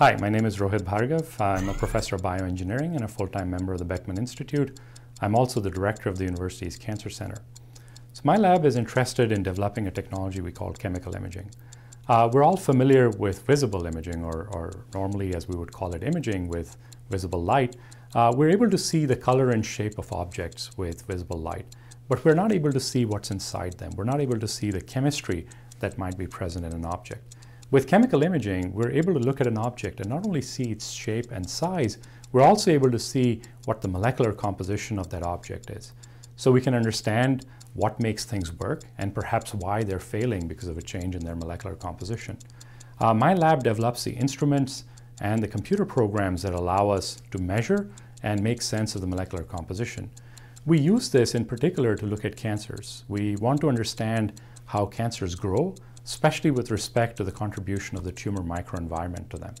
Hi, my name is Rohit Bhargav. I'm a professor of bioengineering and a full-time member of the Beckman Institute. I'm also the director of the university's Cancer Center. So my lab is interested in developing a technology we call chemical imaging. Uh, we're all familiar with visible imaging, or, or, normally as we would call it imaging with visible light. Uh, we're able to see the color and shape of objects with visible light, but we're not able to see what's inside them. We're not able to see the chemistry that might be present in an object. With chemical imaging, we're able to look at an object and not only see its shape and size, we're also able to see what the molecular composition of that object is. So we can understand what makes things work and perhaps why they're failing because of a change in their molecular composition. Uh, my lab develops the instruments and the computer programs that allow us to measure and make sense of the molecular composition. We use this in particular to look at cancers. We want to understand how cancers grow, especially with respect to the contribution of the tumor microenvironment to them.